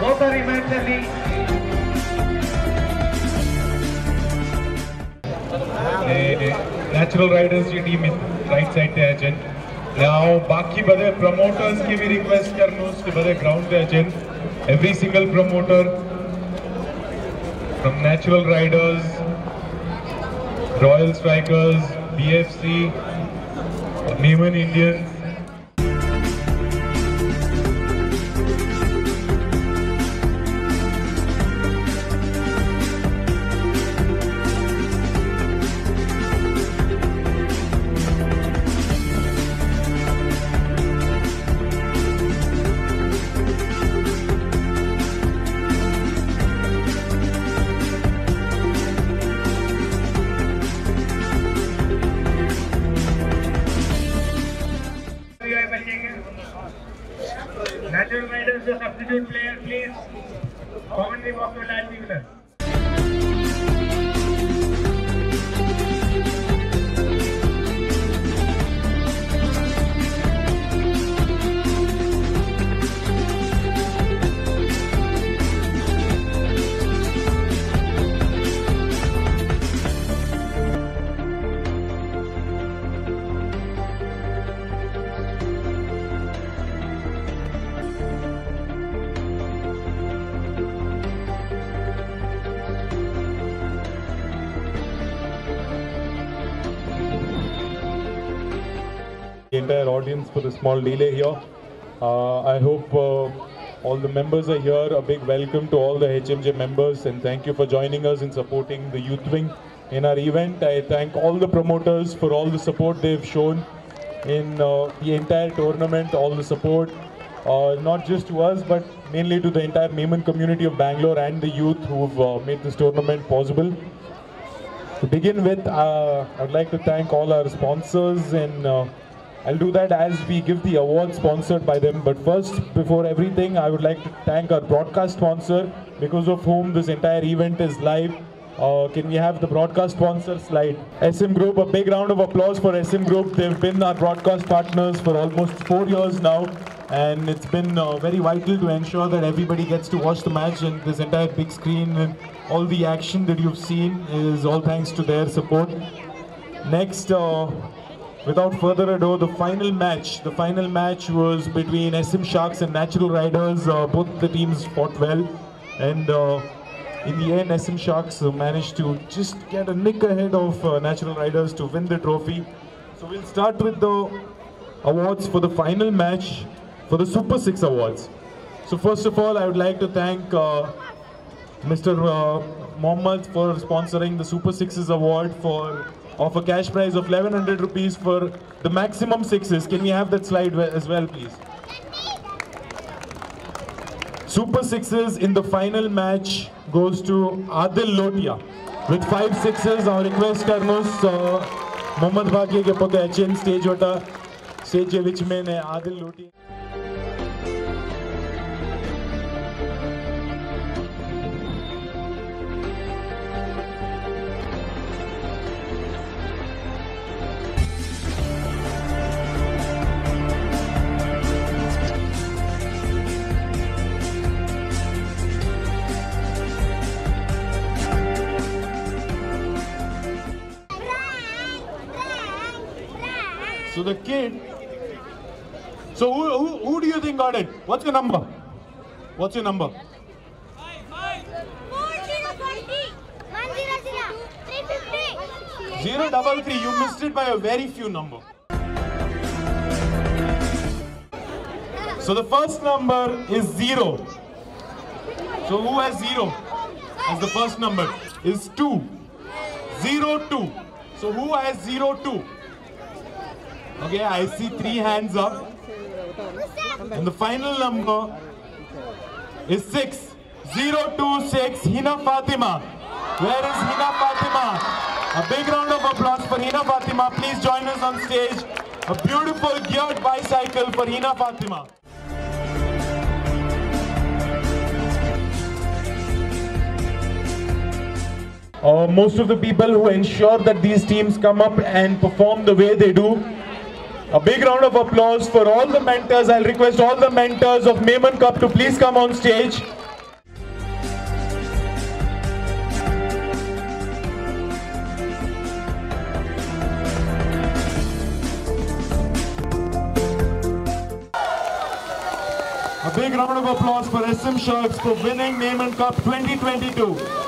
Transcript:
Both are natural Riders की team right side पे अचन now बाकी बड़े प्रमोटर्स की भी रिक्वेस्ट कर लो उसके बड़े ग्राउंड पे action every single promoter from Natural Riders Royal Strikers BFC Newman Indian the substitute player, please. Commentary box will be given. Entire audience for the small delay here. Uh, I hope uh, all the members are here. A big welcome to all the HMJ members and thank you for joining us in supporting the youth wing in our event. I thank all the promoters for all the support they've shown in uh, the entire tournament, all the support, uh, not just to us but mainly to the entire Memon community of Bangalore and the youth who've uh, made this tournament possible. To begin with, uh, I'd like to thank all our sponsors and I'll do that as we give the award sponsored by them. But first, before everything, I would like to thank our broadcast sponsor because of whom this entire event is live. Uh, can we have the broadcast sponsor slide? SM Group, a big round of applause for SM Group. They've been our broadcast partners for almost four years now. And it's been uh, very vital to ensure that everybody gets to watch the match and this entire big screen and all the action that you've seen is all thanks to their support. Next, uh, without further ado, the final match. The final match was between SM Sharks and Natural Riders. Uh, both the teams fought well, and uh, in the end, SM Sharks uh, managed to just get a nick ahead of uh, Natural Riders to win the trophy. So we'll start with the awards for the final match for the Super Six Awards. So first of all, I would like to thank uh, Mr. Uh, Mohammed for sponsoring the Super Sixes Award for of a cash prize of 1100 rupees for the maximum sixes. Can we have that slide we- as well, please? Super sixes in the final match goes to Adil Lotia with five sixes. Our request करनोस Mohammad भाग्य के पोते HN stage वटा stage जे विच में ने आदिल लोटी So the kid. So who, who, who do you think got it? What's your number? What's your number? Zero double three. You missed it by a very few number. So the first number is zero. So who has zero as the first number? Is two. Zero two. So who has zero two? Okay, I see three hands up. And the final number is six. Zero two six. Hina Fatima. Where is Hina Fatima? A big round of applause for Hina Fatima. Please join us on stage. A beautiful geared bicycle for Hina Fatima. Uh, most of the people who ensure that these teams come up and perform the way they do A big round of applause for all the mentors. I'll request all the mentors of Memon Cup to please come on stage. A big round of applause for SM Sharks for winning Memon Cup 2022.